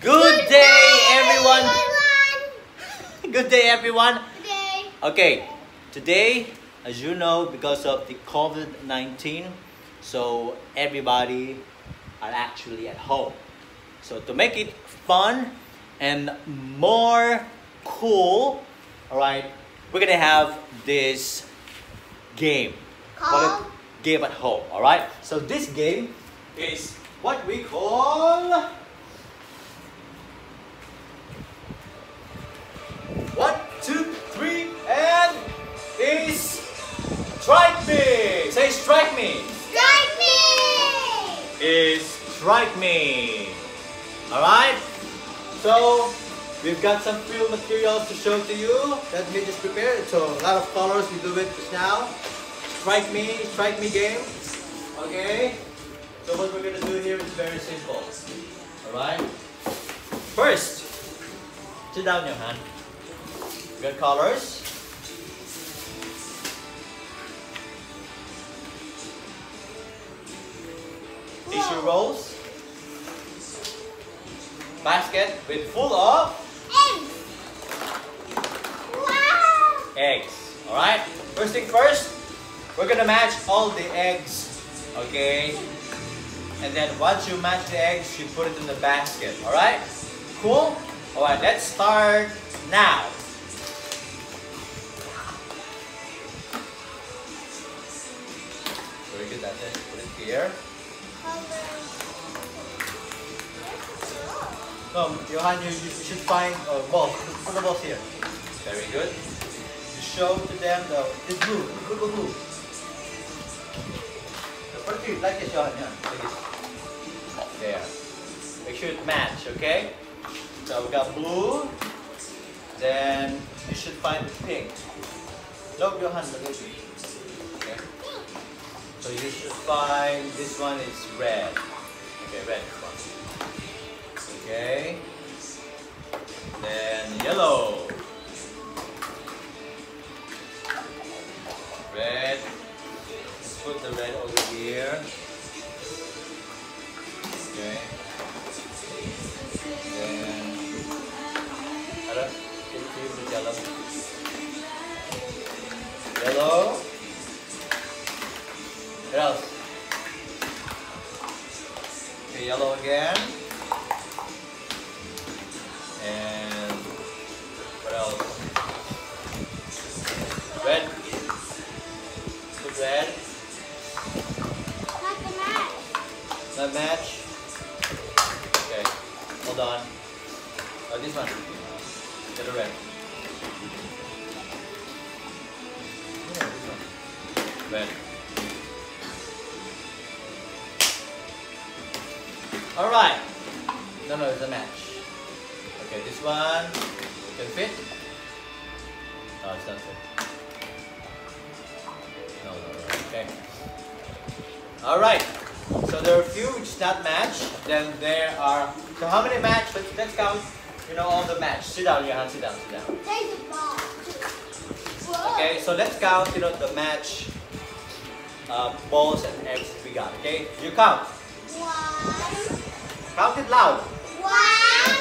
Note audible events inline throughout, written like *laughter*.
Good day, everyone. Good day, everyone. Today, Okay, today, as you know, because of the COVID 19, so everybody are actually at home. So, to make it fun and more cool, all right, we're gonna have this game. Call it Called? game at home, all right? So, this game is what we call. Strike me. strike me! Is strike me. All right. So we've got some field materials to show to you that we just prepared. So a lot of colors. We do it just now. Strike me, strike me game. Okay. So what we're gonna do here is very simple. All right. First, sit down, Yohan. We got colors. Tissue rolls. Basket with full of Eggs! Wow! eggs. Alright? First thing first, we're gonna match all the eggs. Okay? And then once you match the eggs, you put it in the basket. Alright? Cool? Alright, let's start now. Very good, that's it. Put it here. No, Yohan, you, you should find a ball. Put the balls here. Very good. You show to them the this blue, blue, blue, blue. The first two, like this, Yohan. Yeah, like this. There. Make sure it match, okay? So we got blue. Then you should find the pink. No, Yohan, me. Okay. So you should find this one is red. Okay, red No. Okay. All right. So there are a few which not match. Then there are. So how many match? Let's, let's count. You know all the match. Sit down, Yohan. Sit down. Sit down. There's a ball. Whoa. Okay. So let's count. You know the match. Uh, balls and eggs we got. Okay. You count. One, Count it loud. one,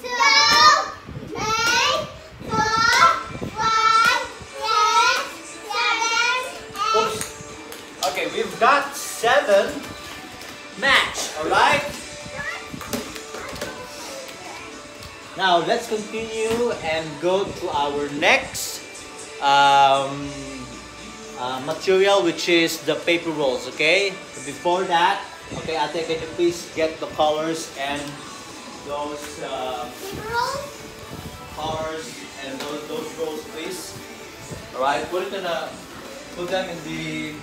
two, three, four, five, six, seven, eight. Oops. Okay, we've got seven match. All right. Now let's continue and go to our next um, uh, material, which is the paper rolls. Okay. Before that, okay, Ate, can you please get the colors and those uh, colors and those, those rolls, please. All right. Put it in a. Put them in the.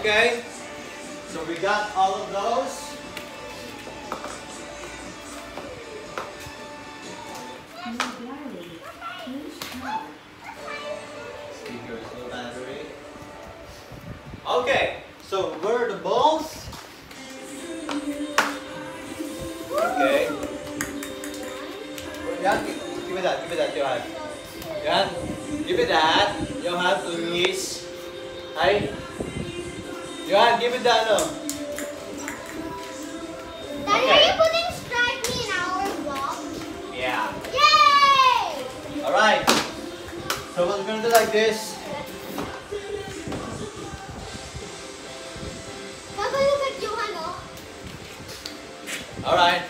Okay, so we got all of those. Speaker is low battery. Okay, so where are the balls? Okay. Yeah, give me that, give me that, Yohan. Yohan, give me that. Yohan, please. Hi. Yohan, give it that, no. Daddy, Okay. are you putting strike me in our vlog? Yeah. Yay! Alright. So what we're gonna do like this. Papa, look at Yohan, oh. Alright.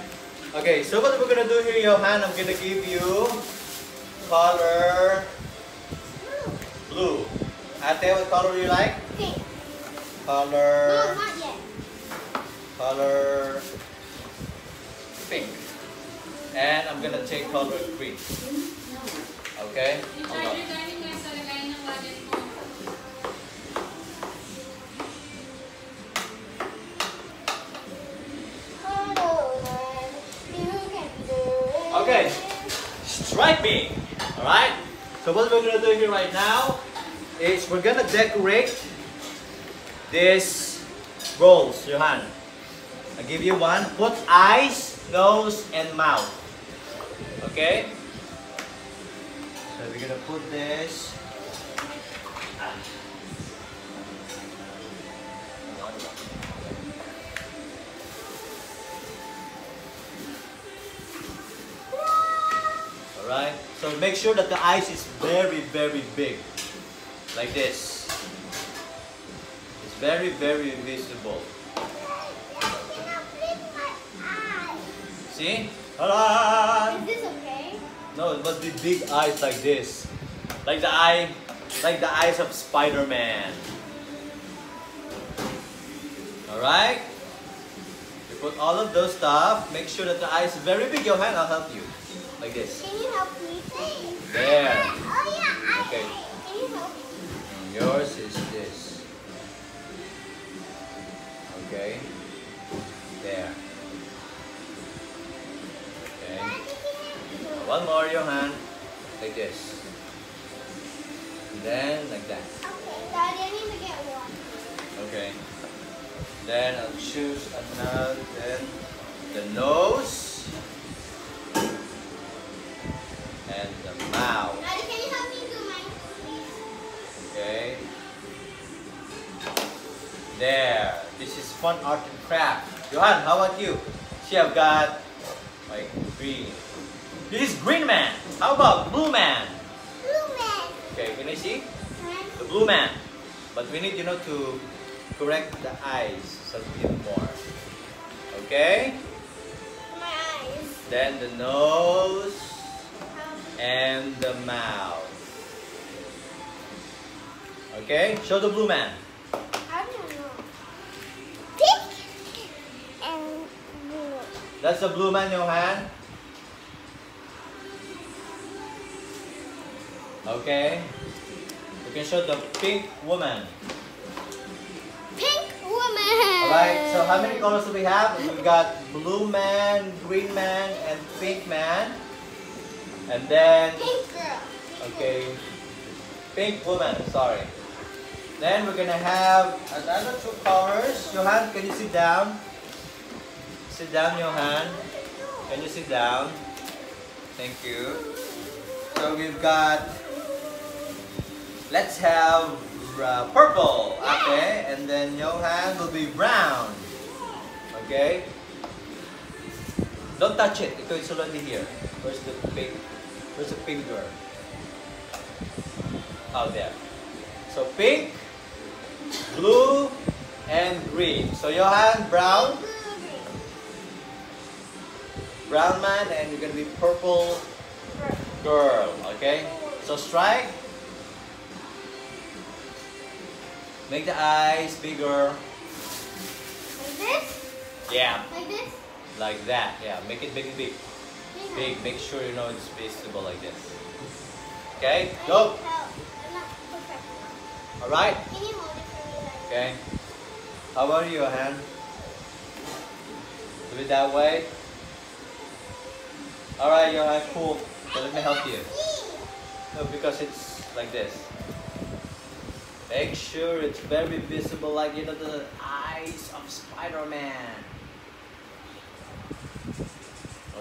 Okay, so what we're gonna do here, Yohan, I'm gonna give you color blue. Ate, what color do you like? Pink. No, Color, not yet. color pink. And I'm gonna take color green. Okay? Hold on. charger galing nga sa lagayan ng wallet mo. Okay. Strike me. Alright? So what we're gonna do here right now is we're gonna decorate this rolls, Yohan. I'll give you one. Put eyes, nose, and mouth. Okay? So we're gonna put this. Alright? So make sure that the eyes is very, very big. Like this. It's very, very visible. See? Ta-da! Is this okay? No, it must be big eyes like this. Like the eye, like the eyes of Spider-Man. Alright? You put all of those stuff. Make sure that the eyes is very big. Yohan, I'll help you. Like this. Can you help me? please? There. Oh yeah, I Okay. Can you help me? And yours is this. Okay? There. Okay. One more, Yohan. Like this. And then like that. Okay, Daddy, I need to get one. Okay. Then I'll choose another. Then the nose and the mouth. Daddy, can you help me do mine, please? Okay. There. Fun art and craft. Yohan, how about you? See, I've got like green. This is green man. How about blue man? Blue man. Okay, can I see? The blue man. But we need, you know, to correct the eyes a bit more. Okay? My eyes. Then the nose and the mouth. Okay? Show the blue man. I don't know. Pink and blue. That's the blue man, Yohan. Okay? You can show the pink woman. Pink woman. Alright, so how many colors do we have? We've got blue man, green man, and pink man. And then, Pink girl. Okay, pink woman, sorry. Then we're gonna have another two colors. Yohan, can you sit down? Sit down, Yohan. Can you sit down? Thank you. So we've got, let's have uh, purple, okay? And then Yohan will be brown, okay? Don't touch it. Ito is already here. Where's the pink? Where's the pink? Out there. So pink, blue, and green. So Yohan, brown, brown man, and you're gonna be purple girl, okay? So strike. Make the eyes bigger. Like this? Yeah, Like this? like that. Yeah, make it big, and big, big. Make sure you know it's visible like this. Okay, go. need help. I'm not perfect now. All right. Can you hold it for me like Okay. How about you, Han? Do it that way. All right, Yohan. Cool. So let me help you. No, because it's like this. Make sure it's very visible, like you know the eyes of Spider-Man.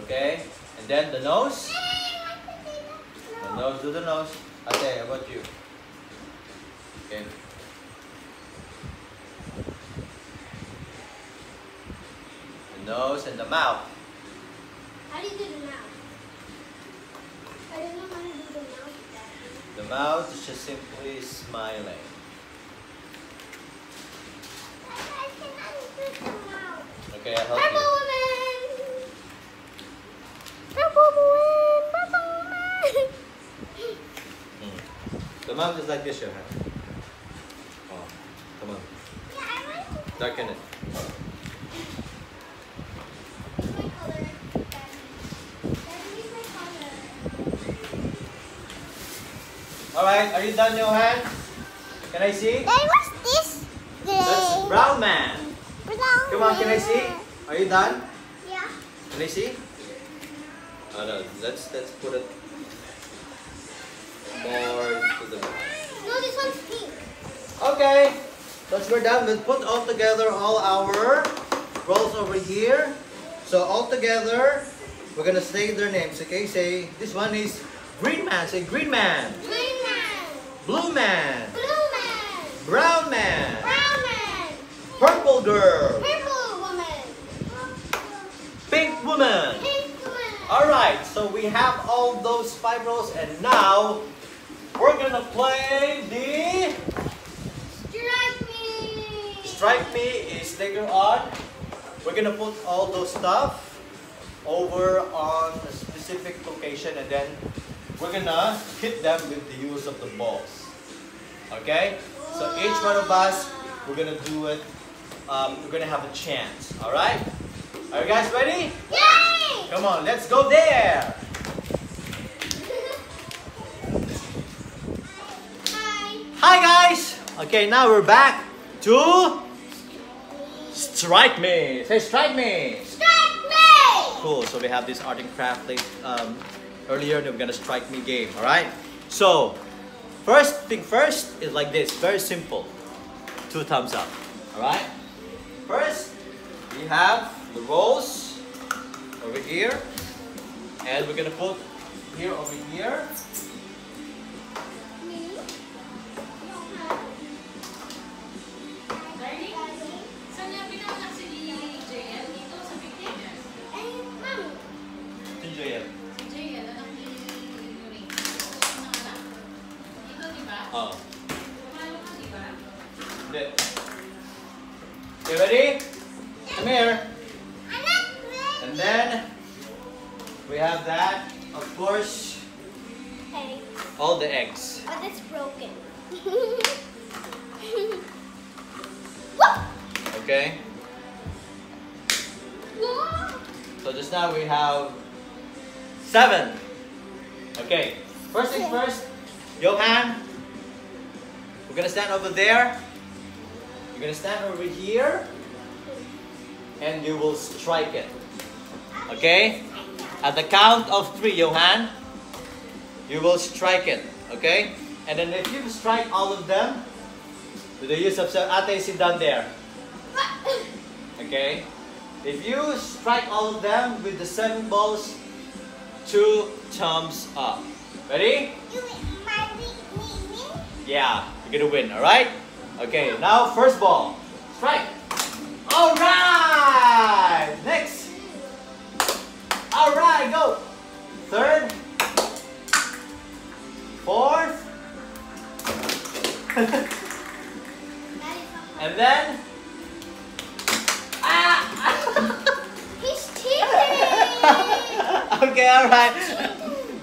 Okay, and then the nose. The nose, do the nose. Okay, how about you? Okay. The nose and the mouth. How do you do the mouth? The mouth. Is just simply smiling. Okay, I'll help Purple you. woman. Purple woman. The mouth is like this, Yohan. Oh, come on. yeah, Darken it. Use my color. Daddy. Daddy, use my color. Alright, are you done, Yohan? Can I see? Daddy, what's this? That's brown man. Brown. Come on, can I see? Are you done? Yeah. Can I see? Oh no, let's let's put it more to the No, this one's pink. Okay, once we're done, we'll put all together all our rolls over here. So all together, we're gonna say their names. Okay, say this one is green man. Say green man, Green man. Blue man, Blue man. brown man, Brown man. purple girl, Purple woman. pink woman. Pink woman. All right, so we have all those five rolls, and now we're gonna play the Strike me. strike me is later on. We're gonna put all those stuff over on a specific location, and then we're gonna hit them with the use of the balls. Okay? So each one of us, we're gonna do it. Um, we're gonna have a chance. All right? Are you guys ready? Yay! Come on, let's go there. Hi. Hi guys! Okay, now we're back to Strike Me! Say Strike Me! Strike me. Cool, so we have this art and craft um, earlier and we're gonna Strike Me game, alright? So, first thing first is like this, very simple. Two thumbs up, alright? First, we have the rolls over here and we're gonna put here over here All the eggs. but it's broken. Okay? So just now we have seven. Okay. First thing first, Yohan, we're gonna stand over there. You're gonna stand over here. And you will strike it. Okay? At the count of three, Yohan, you will strike it. Okay? And then if you strike all of them, with the use of ate, sit down there. Okay? If you strike all of them with the seven balls, two thumbs up. Ready? Yeah, you're gonna win, alright? Okay, now first ball. Strike. Alright! Next. Alright, go. Third. Fourth. That is not and then. Ah! *laughs* He's *laughs* cheating! okay, alright.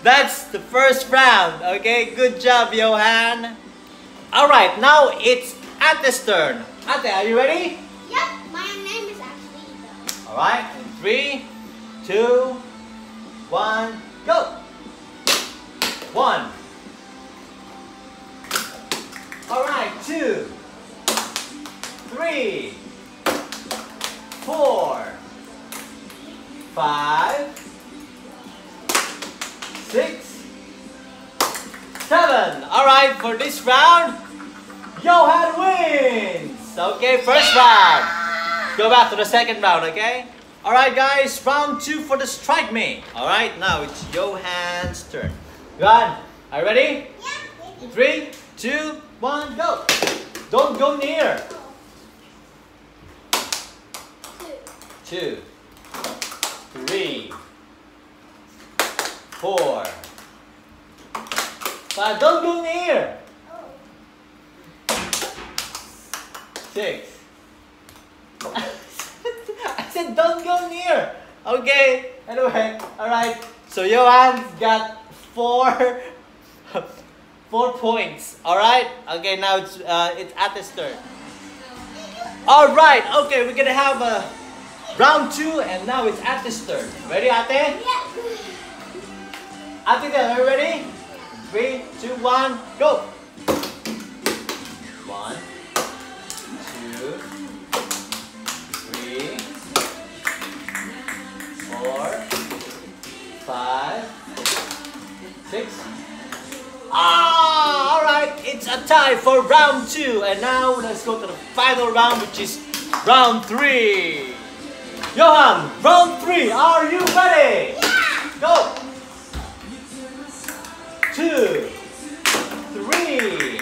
That's the first round. Okay, good job, Yohan. Alright, now it's Ate's turn. Ate, are you ready? yep, my name is actually Eva. Alright, in three, two, one, go! One. Alright, two, three, four, five, six, seven. Alright, for this round, Yohan wins! Okay, first round. Go back to the second round, okay? Alright guys, round two for the strike me. Alright, now it's Yohan's turn. Yohan, Are you ready? Yeah. Three, two, one, go. Don't go near. Two. Three, four, five. Don't go near. Six. *laughs* I said don't go near. Okay. Anyway, all right. So Yohan's got four, *laughs* four points. All right. Okay. Now it's uh, it's Ate's turn. All right. Okay. We're gonna have a round two, and now it's Ate's turn. Ready, Ate? Yeah. Ate, are you ready? Three, two, one, go. Tie for round two, and now let's go to the final round, which is round three. Yohan, round three. Are you ready? Go. Two, three,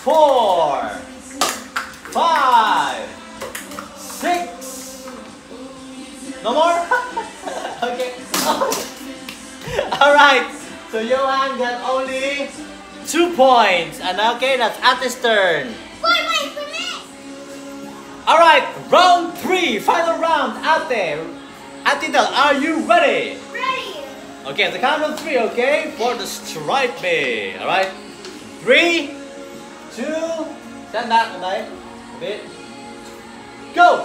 four, five, six. No more? *laughs* okay. *laughs* All right. So Yohan got only two points, and okay, that's Ate's turn. Four points for me. All right, round three, final round. Ate, Ate, are you ready? Ready. Okay, at the count of three, okay? For the strike me. Alright? Three, two, stand back, okay? A bit. Go!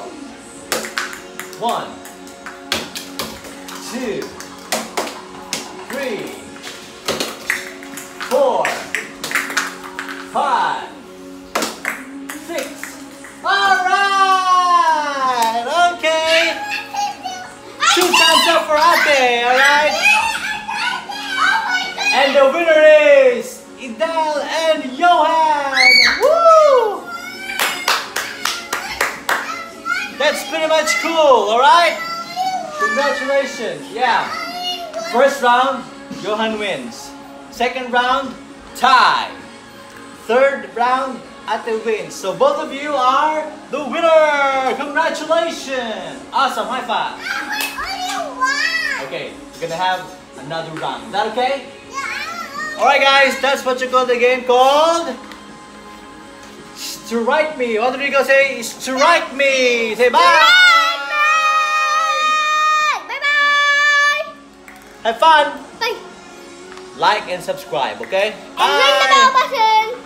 One, two, Yohan wins. Second round, tie. Third round, Ate wins. So both of you are the winner! Congratulations! Awesome, high five. Okay, we're gonna have another round. Is that okay? Yeah. Alright guys, that's what you call the game called Strike Me. What did you go say? Strike Me. Say bye. Bye bye. Have fun. Like and subscribe, okay? And ring the bell button.